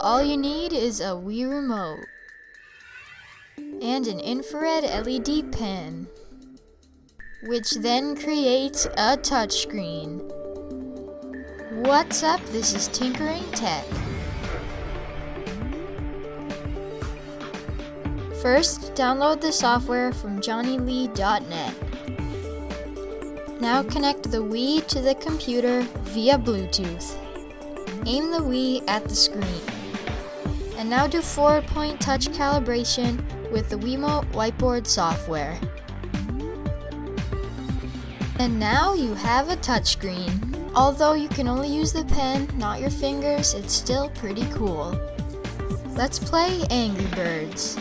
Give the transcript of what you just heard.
all you need is a Wii Remote and an infrared LED pen, which then creates a touchscreen. What's up? This is Tinkering Teck. First, download the software from johnnylee.net. Now connect the Wii to the computer via Bluetooth. Aim the Wii at the screen. And now do 4-point touch calibration with the Wiimote whiteboard software. And now you have a touchscreen. Although you can only use the pen, not your fingers, it's still pretty cool. Let's play Angry Birds.